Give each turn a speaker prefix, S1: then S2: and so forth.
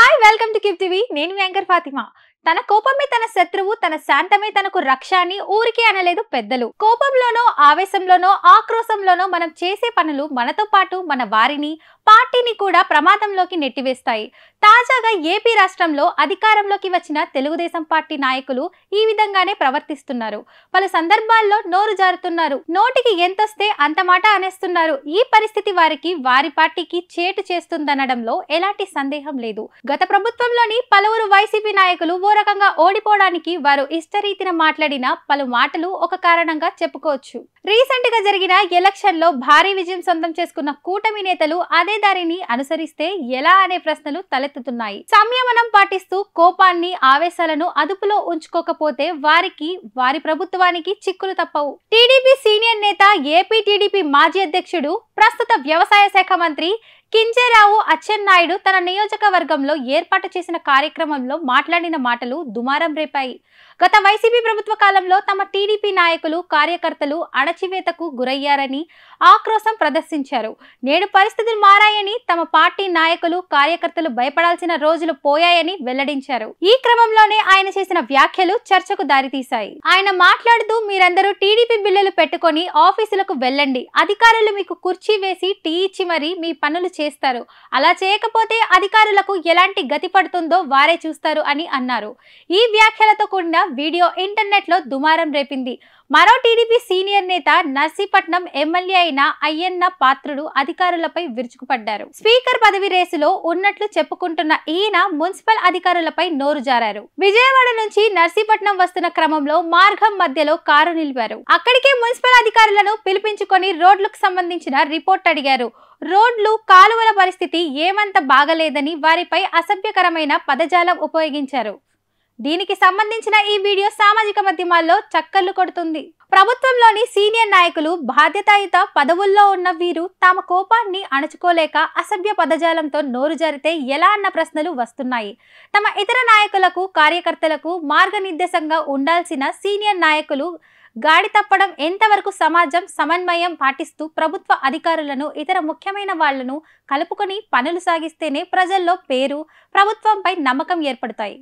S1: hi welcome to Kip TV నేను మీ anchor Fatima తన కోపమే తన శత్రువు తన శాంతమే తనకు రక్ష అని ఊరికే అనలేదు పెద్దలు. కోపంలోనో ఆవేశంలోనో ఆక్రోశంలోనో మనం చేసే పనులు మనతో పాటు మన వారిని పార్టీని కూడా ప్రమాదంలోకి నెట్టివేస్తాయి. తాజాగా ఏపీ రాష్ట్రంలో అధికారంలోకి వచ్చిన తెలుగుదేశం పార్టీ నాయకులు ఈ విధంగానే ప్రవర్తిస్తున్నారు. పలు సందర్భాల్లో నోరు జారుతున్నారు. నోటికి ఎంతొస్తే అంత మాట అనేస్తున్నారు. ఈ పరిస్థితి వారికి వారి పార్టీకి చేటు చేస్తుందనడంలో ఎలాంటి సందేహం లేదు. గత ప్రభుత్వంలోని పలువురు వైసీపీ నాయకులు ఓ పూర్వకంగా ఓడిపోవడానికి వారు ఇష్టరీతిన మాట్లాడిన పలు మాటలు ఒక కారణంగా చెప్పుకోవచ్చు. రీసెంట్గా జరిగిన ఎలక్షన్లో భారీ విజయం సొంతం చేసుకున్న కూటమి నేతలు అదే దారిని అనుసరిస్తే ఎలా అనే ప్రశ్నలు తలెత్తుతున్నాయి. సంయమనం పాటిస్తూ కోపాన్ని ఆవేశాలను అదుపులో ఉంచుకోకపోతే వారికి వారి ప్రభుత్వానికి చిక్కులు తప్పవు. టీడీపీ సీనియర్ నేత ఏపీ టీడీపీ మాజీ అధ్యక్షుడు ప్రస్తుత వ్యవసాయ శాఖ మంత్రి కింజరావు అచ్చెన్నాయుడు తన నియోజకవర్గంలో ఏర్పాటు చేసిన కార్యక్రమంలో మాట్లాడిన మాటలు దుమారం రేపాయి. గత వైసీపీ ప్రభుత్వ కాలంలో తమ టీడీపీ నాయకులు కార్యకర్తలు అణచివేతకు గురయ్యారని ఆక్రోశం ప్రదర్శించారు. నేడు పరిస్థితులు మారాయని తమ పార్టీ నాయకులు కార్యకర్తలు భయపడాల్సిన రోజులు పోయాయని వెల్లడించారు. ఈ క్రమంలోనే ఆయన చేసిన వ్యాఖ్యలు చర్చకు దారితీశాయి. ఆయన మాట్లాడుతూ మీరందరూ టీడీపీ బిల్లులు పెట్టుకొని ఆఫీసులకు వెళ్ళండి. అధికారులు మీకు కుర్చీ వేసి టీ ఇచ్చి మరీ మీ పనులు చేస్తారు. అలా చేయకపోతే అధికారులకు ఎలాంటి గతి పడుతుందో వారే చూస్తారు అని అన్నారు. ఈ వ్యాఖ్యలతో కూడిన వీడియో ఇంటర్నెట్లో దుమారం రేపింది. మరో టీడీపీ సీనియర్ నేత నర్సీపట్నం ఎమ్మెల్యే అయిన అయ్యన్న పాత్రుడు అధికారులపై విరుచుకుపడ్డారు. స్పీకర్ పదవి రేసులో ఉన్నట్లు చెప్పుకుంటున్న ఈయన మున్సిపల్ అధికారులపై నోరు జారారు. విజయవాడ నుంచి నర్సీపట్నం వస్తున్న క్రమంలో మార్గం మధ్యలో కారు నిలిపారు. అక్కడికే మున్సిపల్ అధికారులను పిలిపించుకొని రోడ్లకు సంబంధించిన రిపోర్ట్ అడిగారు. రోడ్లు కాలువల పరిస్థితి ఏమంత బాగలేదని వారిపై అసభ్యకరమైన పదజాలం ఉపయోగించారు. దీనికి సంబంధించిన ఈ వీడియో సామాజిక మాధ్యమాల్లో చక్కర్లు కొడుతుంది. ప్రభుత్వంలోని సీనియర్ నాయకులు బాధ్యతాయుత పదవుల్లో ఉన్న వీరు తమ కోపాన్ని అణచుకోలేక అసభ్య పదజాలంతో నోరు జరితే ఎలా అన్న ప్రశ్నలు వస్తున్నాయి. తమ ఇతర నాయకులకు కార్యకర్తలకు మార్గనిర్దేశంగా ఉండాల్సిన సీనియర్ నాయకులు గాడి తప్పడం ఎంతవరకు సమాజం సమన్వయం పాటిస్తూ ప్రభుత్వ అధికారులను ఇతర ముఖ్యమైన వాళ్ళను కలుపుకొని పనులు సాగిస్తేనే ప్రజల్లో పేరు ప్రభుత్వంపై నమ్మకం ఏర్పడతాయి.